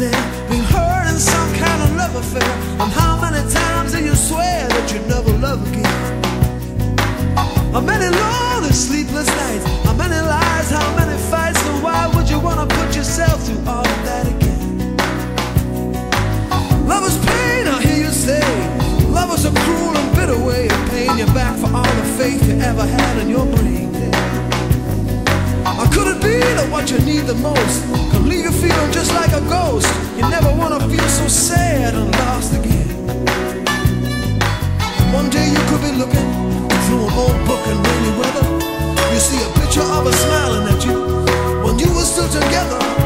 there, been hurt in some kind of love affair. And how many times do you swear that you never love again? How many lonely, sleepless nights? How many lies? How many fights? So why would you wanna put yourself through all of that again? Love is pain, I hear you say. Love is a cruel and bitter way of paying you back for all the faith you ever had in your brain. Could it be that what you need the most can leave you feeling just like a ghost? You never wanna feel so sad and lost again. One day you could be looking through an old book in rainy weather. You see a picture of her smiling at you when you were still together.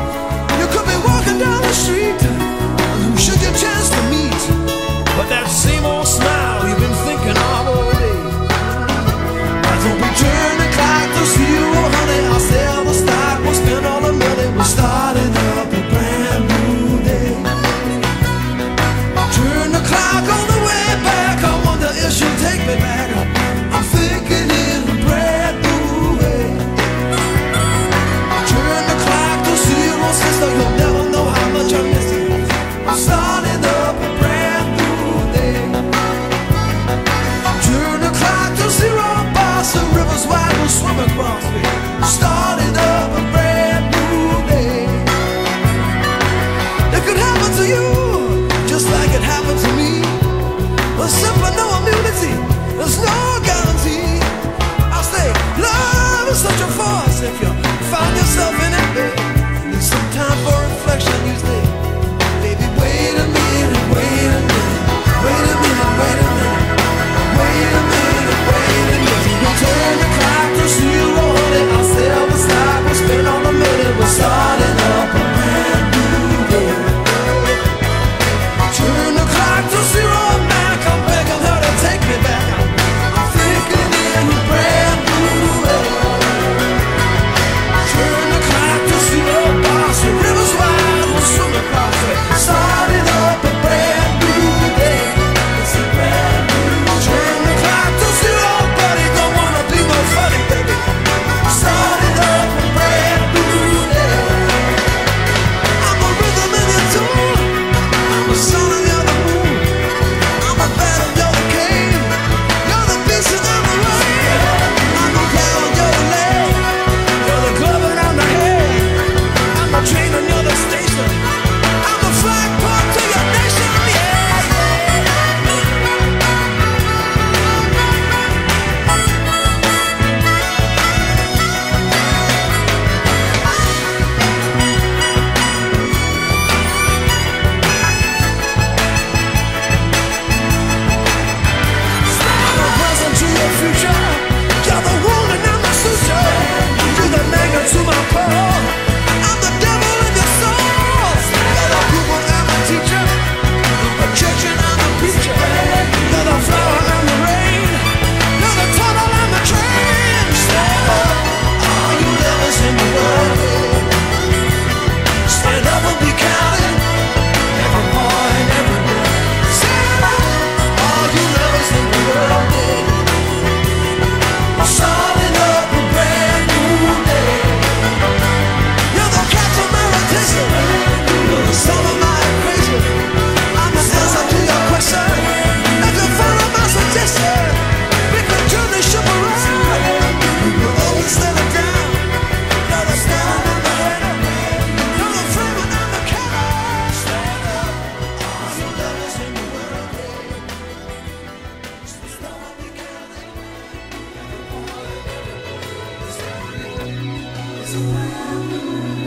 around the.